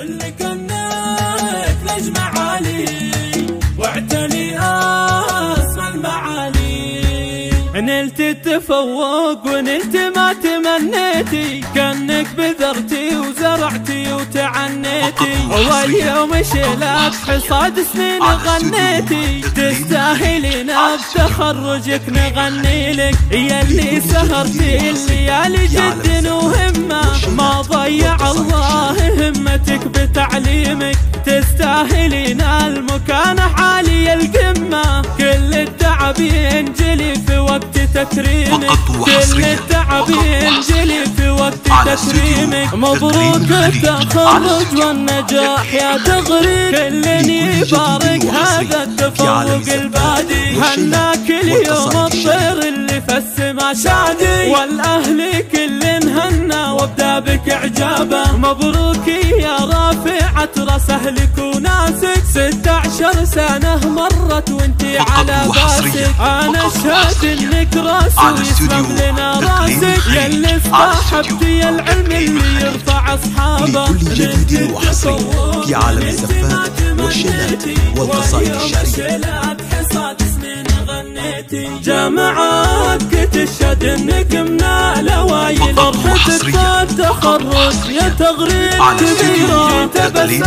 لك أنك نجم عالي واعتلي اسمى المعالي. نلت التفوق ونلت ما تمنيتي كأنك بذرتي وزرعتي وتعنيتي. واليوم شلت حصاد سنين غنيتي تستاهلين بتخرجك نغني لك. يا اللي سهرتي الليالي جد وهمة ما ضيع الله. همتك بتعليمك تستاهلين المكان عالي القمة. كل التعب ينجلي في وقت تكريمك. كل التعب ينجلي في وقت تكريمك. مبروك التخرج والنجاح يا تغريد كل يبارك هذا التفوق البادي. هناك اليوم الطير اللي في السما شادي والأهل كل هنا وابدأ بك اعجابه مبروك راس اهلك وناسك ست عشر سنة مرت وانتي على باسك. أنا أشهد إنك راس ويسلم لنا راسك. يا اللي صاحبتي العلم اللي يرفع أصحابه. من كل جديد وحصري في عالم الزفات والشلات. والقصائد الشعرية. جامعاتك تشهد إنك من الاوائل فرحتك التخرج يا تغريد كبيرة تبسم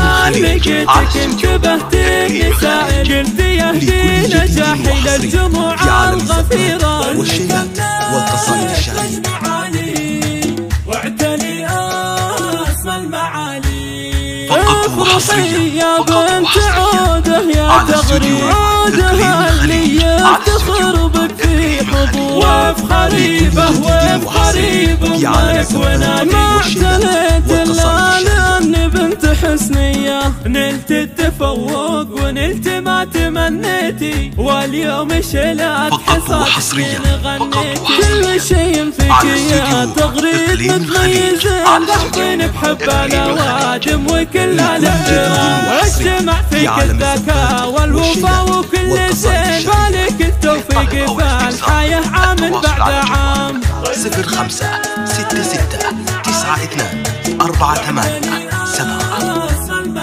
انتبهتي سائل قلت يهدي نجاحي للجموع الغفيرة والشيلات والقصائد الشعرية واعتلي اسمى المعالي. وحصريا يا بنت عودة يا تغريدها اللي يفتخر حضور وافخري به وافخري بامك وأنا ما اعتنيت إلا لأني بنت حسنية. نلت التفوق ونلت ما تمنيتي واليوم شلات غنيتي. كل شيء فيك يا تغريد متميزين ضحكين بحب الاوادم وكل الاحترام اجتمع فيك الذكاء والوفاء وكل زين بالك التوفيق في الحياة عام بعد عام. صفر خمسة ستة ستة تسعة اثنان أربعة ثمانية سبعة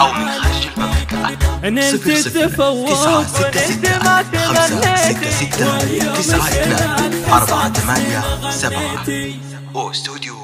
أو من خارج المملكة. صفر صفر تسعة ستة ستة خمسة ستة ستة تسعة اثنان أربعة ثمانية سبعة. أو استوديو